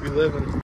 We live in